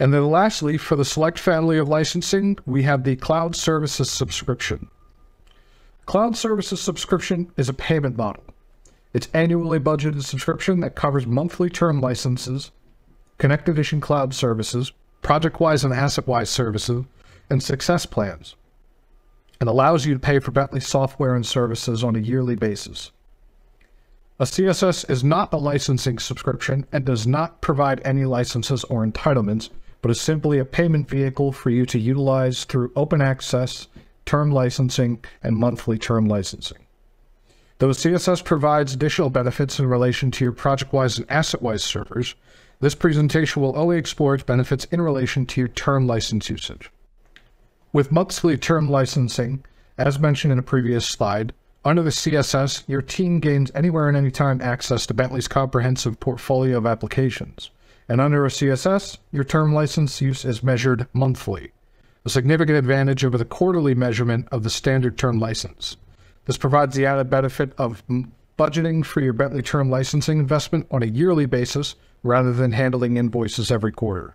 And then lastly, for the select family of licensing, we have the cloud services subscription. Cloud services subscription is a payment model. It's annually budgeted subscription that covers monthly term licenses, ConnectEdition cloud services, ProjectWise and AssetWise services, and success plans, and allows you to pay for Bentley software and services on a yearly basis. A CSS is not a licensing subscription and does not provide any licenses or entitlements, but is simply a payment vehicle for you to utilize through open access, term licensing, and monthly term licensing. Though CSS provides additional benefits in relation to your ProjectWise and AssetWise servers, this presentation will only explore its benefits in relation to your term license usage. With monthly term licensing, as mentioned in a previous slide, under the CSS, your team gains anywhere and anytime access to Bentley's comprehensive portfolio of applications. And under a CSS, your term license use is measured monthly, a significant advantage over the quarterly measurement of the standard term license. This provides the added benefit of budgeting for your Bentley term licensing investment on a yearly basis rather than handling invoices every quarter.